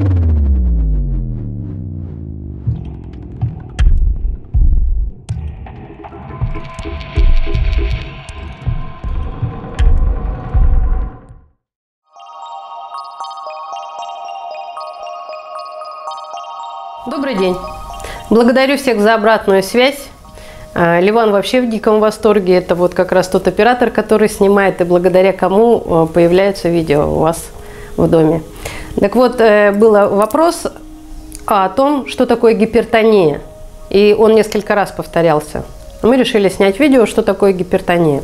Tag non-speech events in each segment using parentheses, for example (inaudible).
Добрый день. Благодарю всех за обратную связь. А, Ливан вообще в диком восторге. Это вот как раз тот оператор, который снимает, и благодаря кому а, появляются видео у вас в доме. Так вот, э, был вопрос о том, что такое гипертония. И он несколько раз повторялся. Мы решили снять видео, что такое гипертония.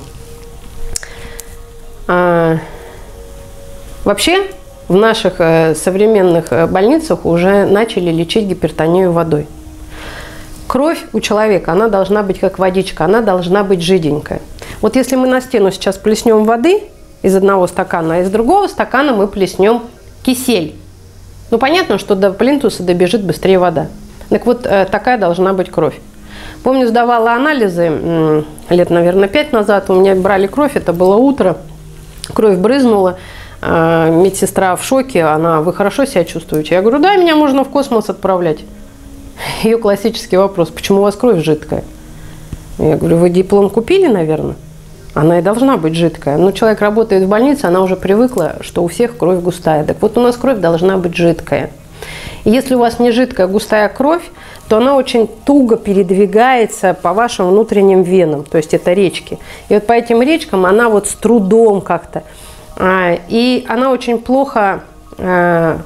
А, вообще, в наших э, современных э, больницах уже начали лечить гипертонию водой. Кровь у человека, она должна быть как водичка, она должна быть жиденькая. Вот если мы на стену сейчас плеснем воды из одного стакана, а из другого стакана мы плеснем кисель. Ну, понятно, что до плинтуса добежит быстрее вода. Так вот, э, такая должна быть кровь. Помню, сдавала анализы лет, наверное, пять назад. У меня брали кровь, это было утро. Кровь брызнула. А, медсестра в шоке. Она, вы хорошо себя чувствуете? Я говорю, да, меня можно в космос отправлять. Ее классический вопрос, почему у вас кровь жидкая? Я говорю, вы диплом купили, наверное? Она и должна быть жидкая. Но человек работает в больнице, она уже привыкла, что у всех кровь густая. Так вот у нас кровь должна быть жидкая. И если у вас не жидкая густая кровь, то она очень туго передвигается по вашим внутренним венам, то есть это речки. И вот по этим речкам она вот с трудом как-то. А, и она очень плохо а,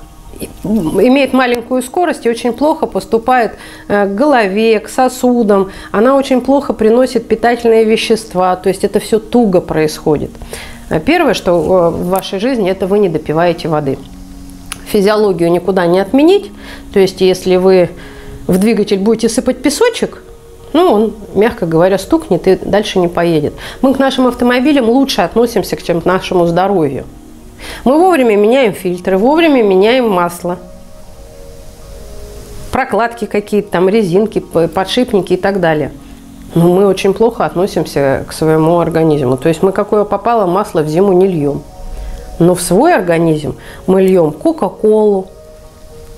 имеет маленькую скорость и очень плохо поступает э, к голове, к сосудам. Она очень плохо приносит питательные вещества, то есть это все туго происходит. А первое, что э, в вашей жизни, это вы не допиваете воды. Физиологию никуда не отменить, то есть если вы в двигатель будете сыпать песочек, ну, он, мягко говоря, стукнет и дальше не поедет. Мы к нашим автомобилям лучше относимся, чем к нашему здоровью. Мы вовремя меняем фильтры, вовремя меняем масло. Прокладки какие-то, там резинки, подшипники и так далее. Но мы очень плохо относимся к своему организму. То есть мы какое попало масло в зиму не льем. Но в свой организм мы льем Кока-Колу.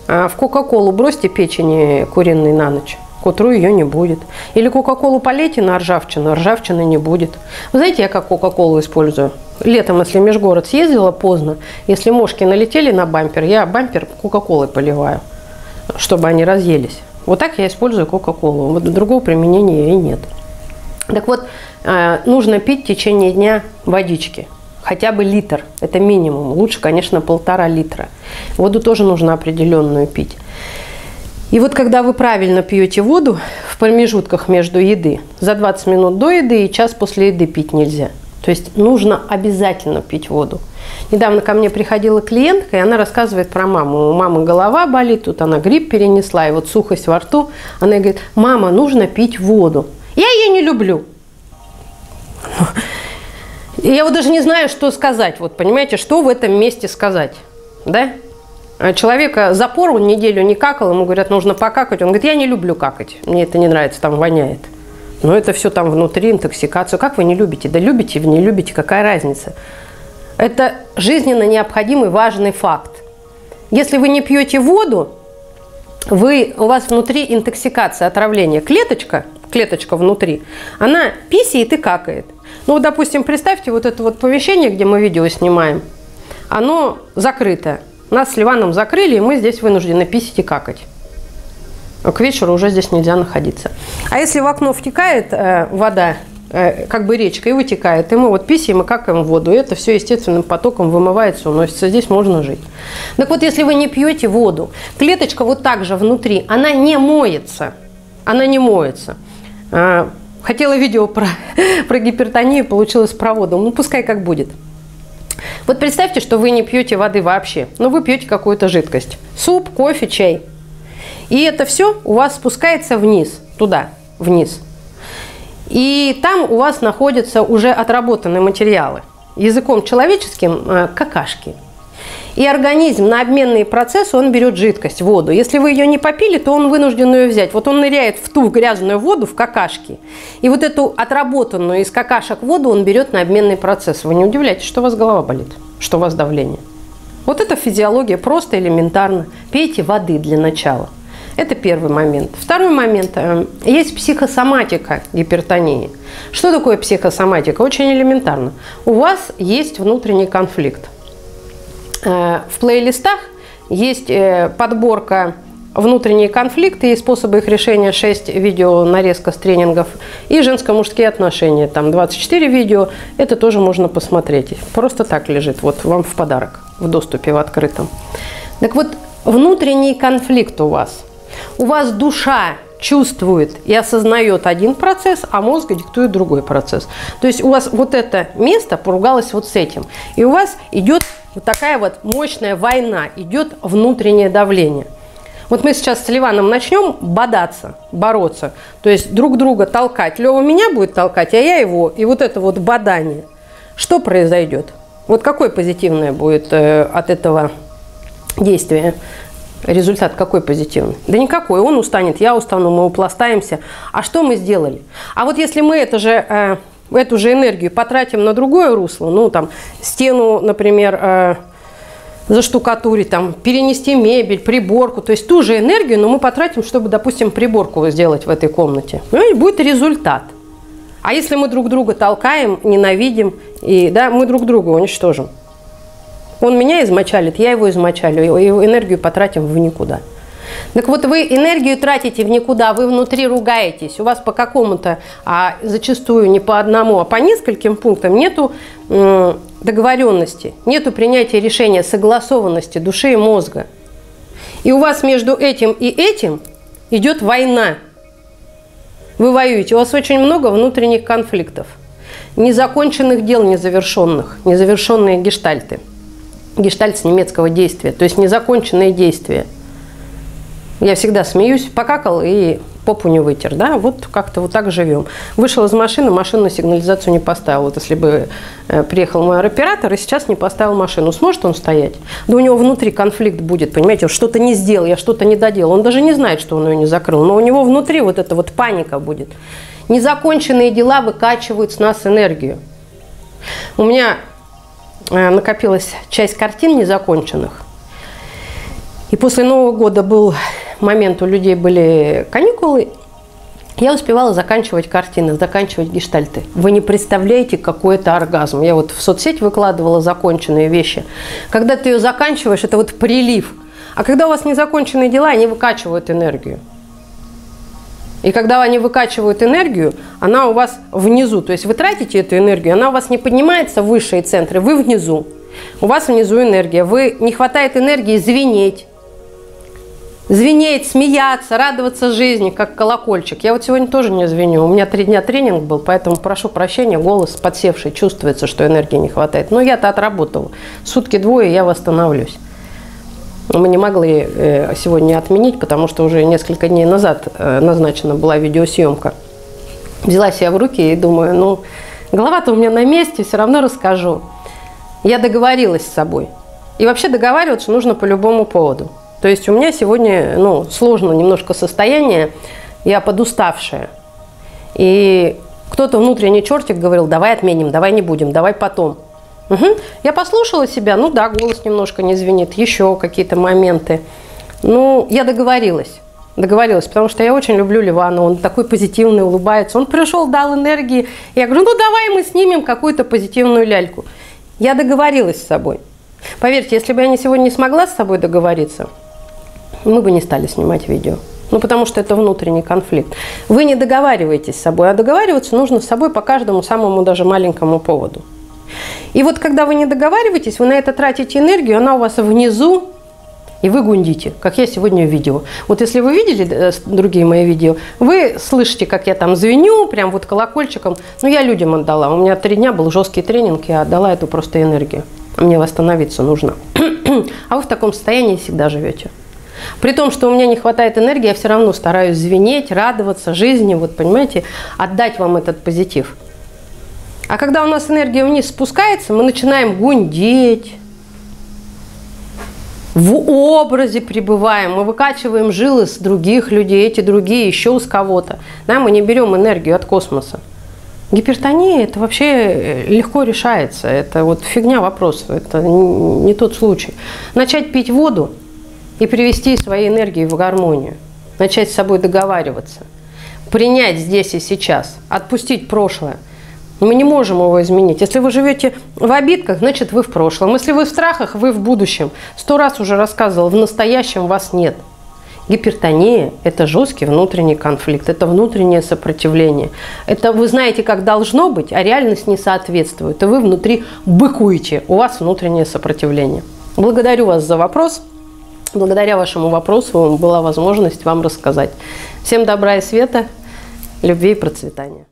А в Кока-Колу бросьте печени куриной на ночь к утру ее не будет. Или Кока-Колу полейте на ржавчину, ржавчины не будет. Вы знаете, я как Кока-Колу использую? Летом, если межгород съездила поздно, если мошки налетели на бампер, я бампер Кока-Колой поливаю, чтобы они разъелись. Вот так я использую Кока-Колу. Вот другого применения и нет. Так вот, э, нужно пить в течение дня водички. Хотя бы литр, это минимум. Лучше, конечно, полтора литра. Воду тоже нужно определенную пить. И вот когда вы правильно пьете воду в промежутках между еды, за 20 минут до еды и час после еды пить нельзя. То есть нужно обязательно пить воду. Недавно ко мне приходила клиентка, и она рассказывает про маму. У мамы голова болит, тут она грипп перенесла, и вот сухость во рту. Она говорит, мама, нужно пить воду. Я ее не люблю. Я вот даже не знаю, что сказать. Вот понимаете, что в этом месте сказать. Да? А человека запор, он неделю не какал, ему говорят, нужно покакать. Он говорит, я не люблю какать, мне это не нравится, там воняет. Но это все там внутри, интоксикацию. Как вы не любите? Да любите, вы не любите, какая разница? Это жизненно необходимый важный факт. Если вы не пьете воду, вы, у вас внутри интоксикация, отравление. Клеточка, клеточка внутри, она писает и какает. Ну, допустим, представьте вот это вот помещение, где мы видео снимаем, оно закрыто. Нас с Ливаном закрыли, и мы здесь вынуждены писать и какать. К вечеру уже здесь нельзя находиться. А если в окно втекает э, вода, э, как бы речка, и вытекает, и мы вот писаем и какаем воду, и это все естественным потоком вымывается, уносится, здесь можно жить. Так вот, если вы не пьете воду, клеточка вот так же внутри, она не моется, она не моется. А, хотела видео про, (laughs) про гипертонию, получилось про воду. Ну, пускай как будет. Вот представьте, что вы не пьете воды вообще, но вы пьете какую-то жидкость. Суп, кофе, чай. И это все у вас спускается вниз, туда, вниз. И там у вас находятся уже отработанные материалы. Языком человеческим э, – какашки. И организм на обменные процессы, он берет жидкость, воду. Если вы ее не попили, то он вынужден ее взять. Вот он ныряет в ту грязную воду, в какашки. И вот эту отработанную из какашек воду он берет на обменный процесс. Вы не удивляйтесь, что у вас голова болит, что у вас давление. Вот это физиология, просто элементарно. Пейте воды для начала. Это первый момент. Второй момент. Э, есть психосоматика гипертонии. Что такое психосоматика? Очень элементарно. У вас есть внутренний конфликт. Э, в плейлистах есть э, подборка внутренние конфликты и способы их решения 6 видео нарезка с тренингов и женско-мужские отношения там 24 видео это тоже можно посмотреть просто так лежит вот вам в подарок в доступе в открытом так вот внутренний конфликт у вас у вас душа чувствует и осознает один процесс, а мозг диктует другой процесс. То есть у вас вот это место поругалось вот с этим. И у вас идет вот такая вот мощная война, идет внутреннее давление. Вот мы сейчас с Ливаном начнем бодаться, бороться, то есть друг друга толкать. Лева меня будет толкать, а я его. И вот это вот бодание. Что произойдет? Вот какое позитивное будет э, от этого действия? Результат какой позитивный? Да никакой. Он устанет, я устану, мы упластаемся. А что мы сделали? А вот если мы это же, э, эту же энергию потратим на другое русло, ну там стену, например, э, заштукатурить, там, перенести мебель, приборку, то есть ту же энергию, но мы потратим, чтобы, допустим, приборку сделать в этой комнате. Понимаете, будет результат. А если мы друг друга толкаем, ненавидим, и да, мы друг друга уничтожим. Он меня измочалит, я его измочалю, и энергию потратим в никуда. Так вот, вы энергию тратите в никуда, вы внутри ругаетесь, у вас по какому-то, а зачастую не по одному, а по нескольким пунктам нету договоренности, нету принятия решения, согласованности души и мозга. И у вас между этим и этим идет война. Вы воюете, у вас очень много внутренних конфликтов, незаконченных дел, незавершенных, незавершенные гештальты – гештальт немецкого действия, то есть незаконченные действия. Я всегда смеюсь, покакал и попу не вытер, да, вот как-то вот так живем. Вышел из машины, машину на сигнализацию не поставил. Вот если бы э, приехал мой оператор и сейчас не поставил машину, сможет он стоять? Да у него внутри конфликт будет, понимаете, что-то не сделал, я что-то не доделал. Он даже не знает, что он ее не закрыл, но у него внутри вот эта вот паника будет. Незаконченные дела выкачивают с нас энергию. У меня накопилась часть картин незаконченных. И после Нового года был момент, у людей были каникулы, я успевала заканчивать картины, заканчивать гештальты. Вы не представляете, какой это оргазм. Я вот в соцсеть выкладывала законченные вещи. Когда ты ее заканчиваешь, это вот прилив. А когда у вас незаконченные дела, они выкачивают энергию. И когда они выкачивают энергию, она у вас внизу. То есть вы тратите эту энергию, она у вас не поднимается в высшие центры, вы внизу. У вас внизу энергия. Вы не хватает энергии звенеть. Звенеть, смеяться, радоваться жизни, как колокольчик. Я вот сегодня тоже не звеню. У меня три дня тренинг был, поэтому прошу прощения, голос подсевший, чувствуется, что энергии не хватает. Но я-то отработала. Сутки двое, я восстановлюсь мы не могли э, сегодня отменить, потому что уже несколько дней назад э, назначена была видеосъемка. Взяла себя в руки и думаю, ну, голова-то у меня на месте, все равно расскажу. Я договорилась с собой. И вообще договариваться нужно по любому поводу. То есть у меня сегодня ну, сложно немножко состояние, я подуставшая. И кто-то внутренний чертик говорил, давай отменим, давай не будем, давай потом. Угу. Я послушала себя, ну да, голос немножко не звенит, еще какие-то моменты. Ну, я договорилась. Договорилась, потому что я очень люблю Ливана, он такой позитивный, улыбается. Он пришел, дал энергии. Я говорю, ну давай мы снимем какую-то позитивную ляльку. Я договорилась с собой. Поверьте, если бы я не сегодня не смогла с собой договориться, мы бы не стали снимать видео. Ну, потому что это внутренний конфликт. Вы не договариваетесь с собой, а договариваться нужно с собой по каждому самому даже маленькому поводу. И вот когда вы не договариваетесь, вы на это тратите энергию, она у вас внизу, и вы гундите, как я сегодня видео. Вот если вы видели э, другие мои видео, вы слышите, как я там звеню, прям вот колокольчиком. Ну, я людям отдала. У меня три дня был жесткий тренинг, я отдала эту просто энергию. Мне восстановиться нужно. (clears throat) а вы в таком состоянии всегда живете. При том, что у меня не хватает энергии, я все равно стараюсь звенеть, радоваться жизни, вот понимаете, отдать вам этот позитив. А когда у нас энергия вниз спускается, мы начинаем гундеть, в образе пребываем, мы выкачиваем жилы с других людей, эти другие еще с кого-то. Да, мы не берем энергию от космоса. Гипертония это вообще э, легко решается. Это вот фигня вопросов. Это не тот случай. Начать пить воду и привести свои энергии в гармонию. Начать с собой договариваться. Принять здесь и сейчас. Отпустить прошлое. Мы не можем его изменить. Если вы живете в обидках, значит вы в прошлом. Если вы в страхах, вы в будущем. Сто раз уже рассказывал, в настоящем вас нет. Гипертония – это жесткий внутренний конфликт, это внутреннее сопротивление. Это вы знаете, как должно быть, а реальность не соответствует. И вы внутри быкуете, у вас внутреннее сопротивление. Благодарю вас за вопрос. Благодаря вашему вопросу была возможность вам рассказать. Всем добра и света, любви и процветания.